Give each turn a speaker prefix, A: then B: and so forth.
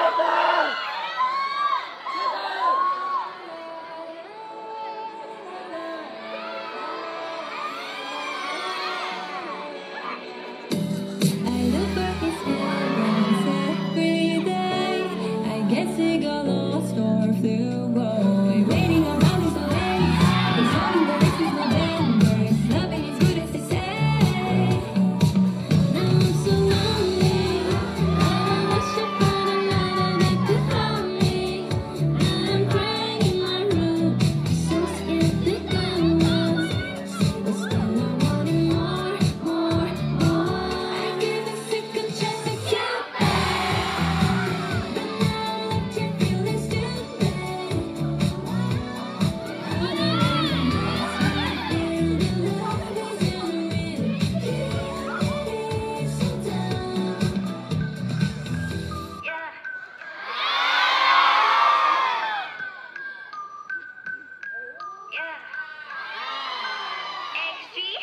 A: Father!